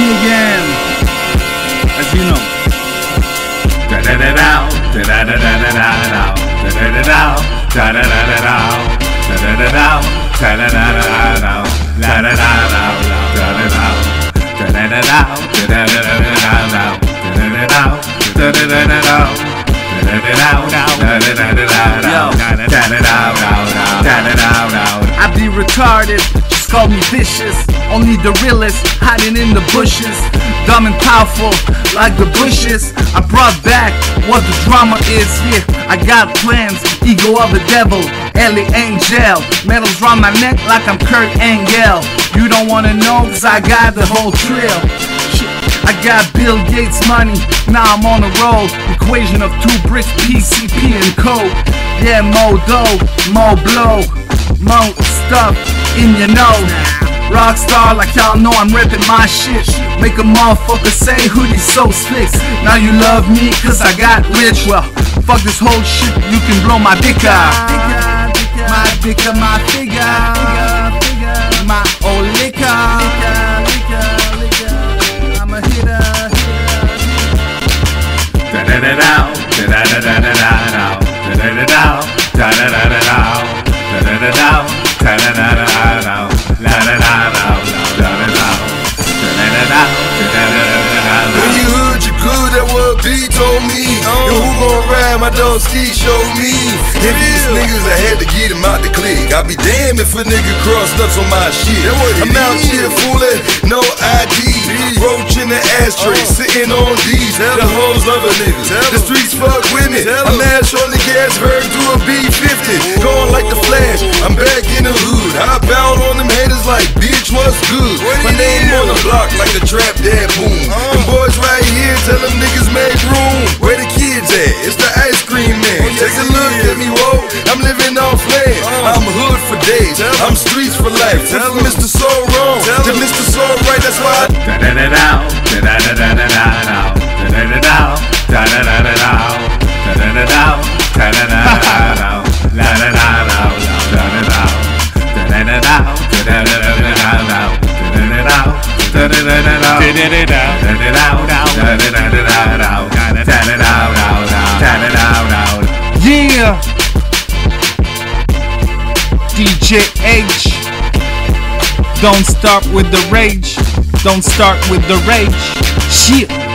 me again. As you know. I be retarded, just call me vicious. Only the realest, hiding in the bushes. Dumb and powerful, like the bushes. I brought back what the drama is. Yeah, I got plans, ego of a devil, Ellie Angel. Medals round my neck like I'm Kurt Angle. You don't wanna know, cause I got the whole trail. Shit. I got Bill Gates money, now I'm on the road. Equation of two bricks, PCP and code. Yeah, mo dough, mo blow, mo stuff in your nose. Rockstar, like y'all know I'm ripping my shit. Make a motherfucker say who hoodie so slick. Now you love me cause I got rich. Well, fuck this whole shit, you can blow my dick out. My dick, my figure. My old liquor. I'm a hitter. When told me. And who gon' ride my dog ski show me? If these niggas, I had to get him out the clique. I'd be damned if a nigga cross nuts on my shit. I'm out here fooling, no ID. Roach in the ashtray, sitting on D's. The hoes love a nigga. The streets fuck with me. I'm ash on the gas, heard through a B50. Going like the flash, I'm back in the hood. I bound on them haters like, bitch, what's good? My name on the block like the trap dad boom. Them boys right here tell them niggas make life. Tell Mr. So wrong. To Mr. So right, that's why I Yeah. DJ H. Don't start with the rage. Don't start with the rage. Shit.